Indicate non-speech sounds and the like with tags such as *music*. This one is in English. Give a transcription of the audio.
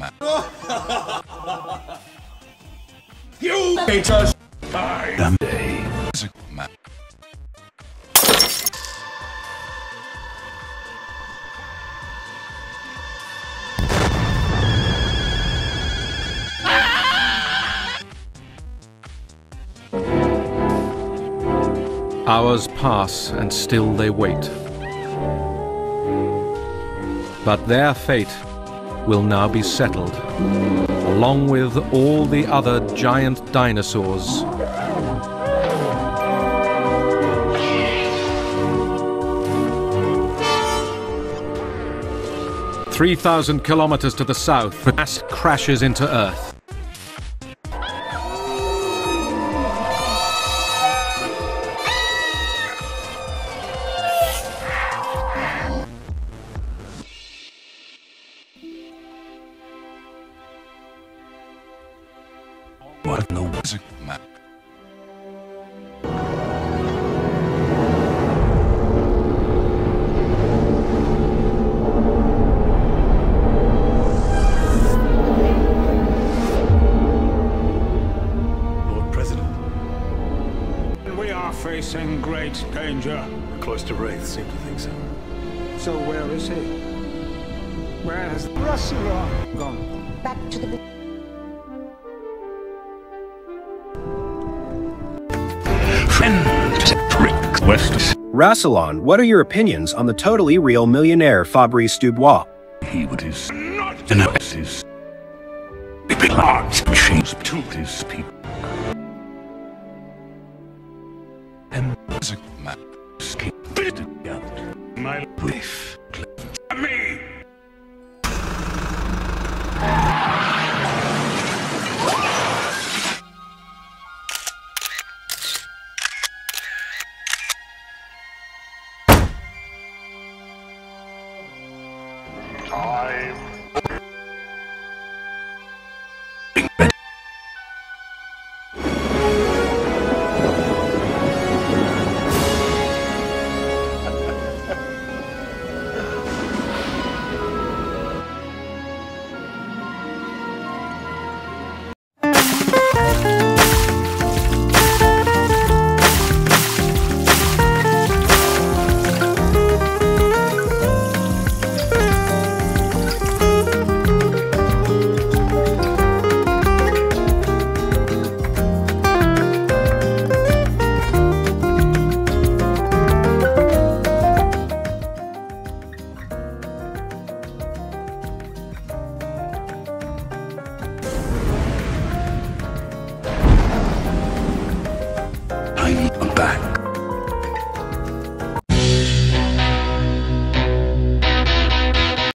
I *laughs* am a man. you hate us. I am man. Hours pass and still they wait. But their fate will now be settled, along with all the other giant dinosaurs. Three thousand kilometers to the south, the mass crashes into Earth. What no was a man. Lord President, We are facing great danger. the Cloister Wraiths seem to think so. So where is he? Where has Rassilon gone? Back to the Rassilon, what are your opinions on the totally real millionaire Fabrice Dubois? He would is not an his. Big heart change to his people. And My with time. back.